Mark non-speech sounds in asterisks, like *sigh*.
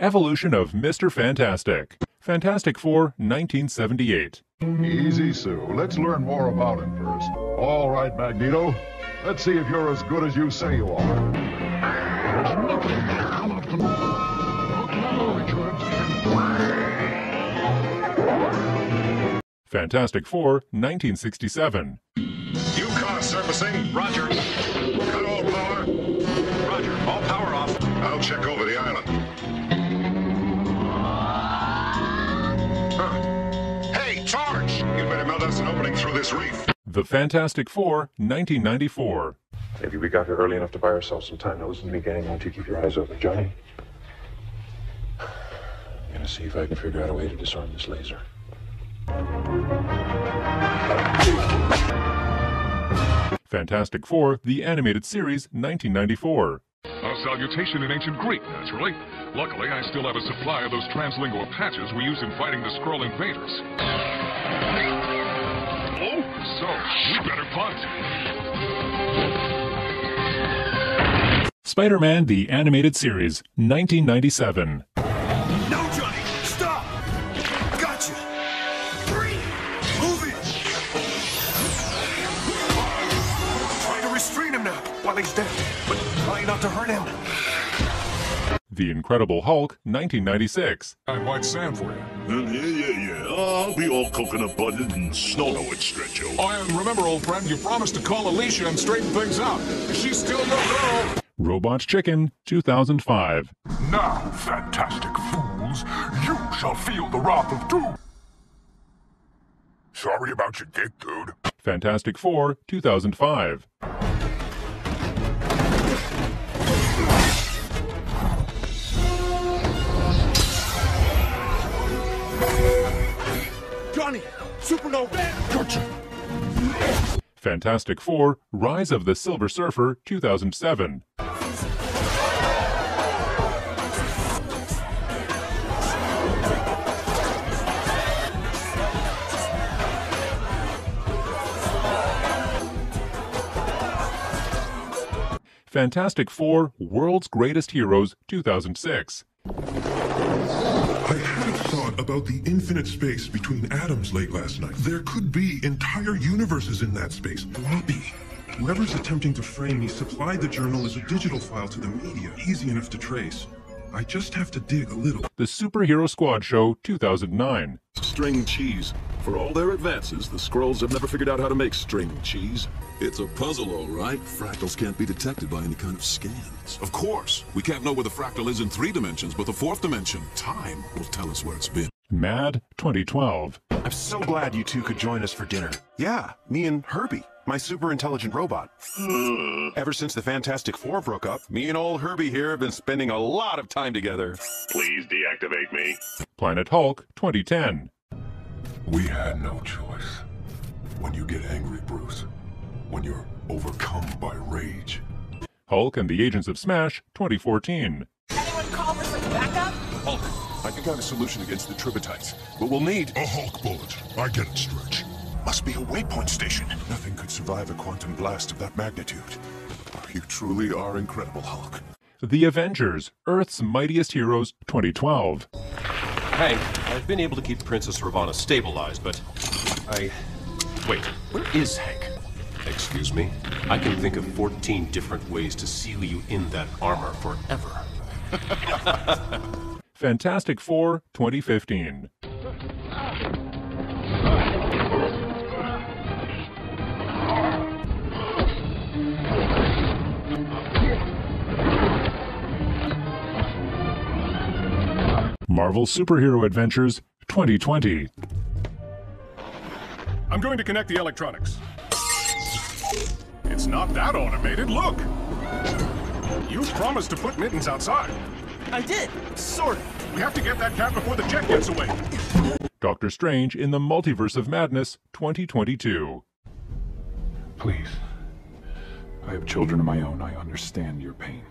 Evolution of Mr. Fantastic. Fantastic Four, 1978. Easy, Sue. Let's learn more about him first. All right, Magneto. Let's see if you're as good as you say you are. Fantastic Four, 1967. UConn surfacing. Roger. Cut all power. Roger. All power off. I'll check over this reef. The Fantastic Four, 1994. Maybe we got here early enough to buy ourselves some time. Now listen to me, gang. I want you to keep your eyes open. Johnny? I'm gonna see if I can figure out a way to disarm this laser. Fantastic Four, the animated series, 1994. A salutation in ancient Greek, naturally. Luckily, I still have a supply of those translingual patches we use in fighting the Skrull invaders. So we better punt. Spider Man, the animated series, 1997. No, Johnny! Stop! Gotcha! Breathe! Move it! Trying to restrain him now while he's dead, but trying not to hurt him. The Incredible Hulk, 1996. I'm White Sam for you. Yeah, yeah, yeah. I'll be all coconut butted and snow no it, Stretcho. Oh, and remember, old friend, you promised to call Alicia and straighten things out. She's still your girl. Robots Chicken, 2005. Now, fantastic fools, you shall feel the wrath of doom. Sorry about your dick, dude. Fantastic Four, 2005. Gotcha! Fantastic Four, Rise of the Silver Surfer, 2007. Fantastic Four, World's Greatest Heroes, 2006. I had a thought about the infinite space between atoms late last night. There could be entire universes in that space. Floppy. Whoever's attempting to frame me supplied the journal as a digital file to the media, easy enough to trace. I just have to dig a little. The Superhero Squad Show, 2009. String cheese. For all their advances, the Skrulls have never figured out how to make string cheese. It's a puzzle, all right. Fractals can't be detected by any kind of scans. Of course, we can't know where the fractal is in three dimensions, but the fourth dimension, time, will tell us where it's been. Mad, 2012. I'm so glad you two could join us for dinner. Yeah, me and Herbie, my super intelligent robot. Ever since the Fantastic Four broke up, me and old Herbie here have been spending a lot of time together. Please deactivate me. Planet Hulk, 2010. We had no choice. When you get angry, Bruce, when you're overcome by rage, Hulk and the Agents of Smash, 2014. Anyone call for some backup? Hulk, I think I have a solution against the Tributites, but we'll need a Hulk bullet. I get it, Stretch. Must be a waypoint station. Nothing could survive a quantum blast of that magnitude. You truly are incredible, Hulk. The Avengers, Earth's Mightiest Heroes, 2012. Hank, I've been able to keep Princess Ravonna stabilized, but I. Wait, where is Hank? Excuse me? I can think of 14 different ways to seal you in that armor forever. *laughs* Fantastic Four, 2015. Marvel Superhero Adventures, 2020. I'm going to connect the electronics. It's not that automated. Look! You promised to put Mittens outside. I did, sort of. We have to get that cat before the jet gets away. Doctor Strange in the Multiverse of Madness, 2022. Please. I have children of my own. I understand your pain.